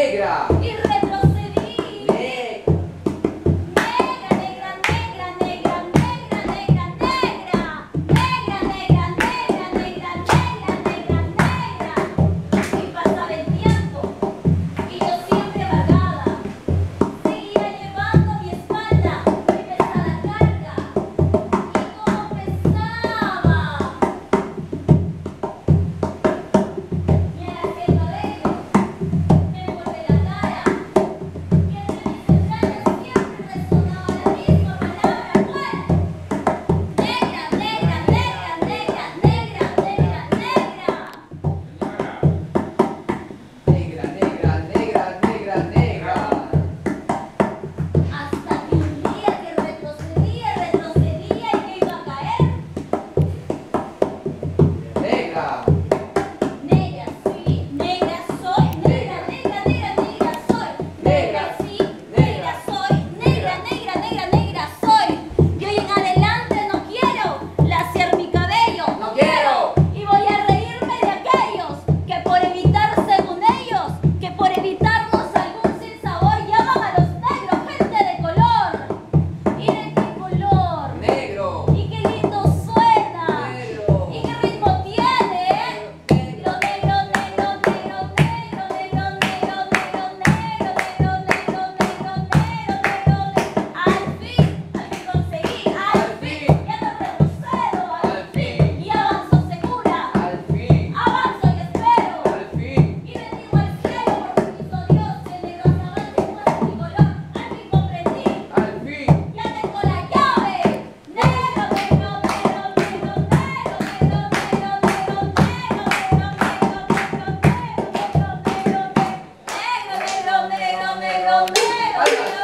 Yeah. little, little.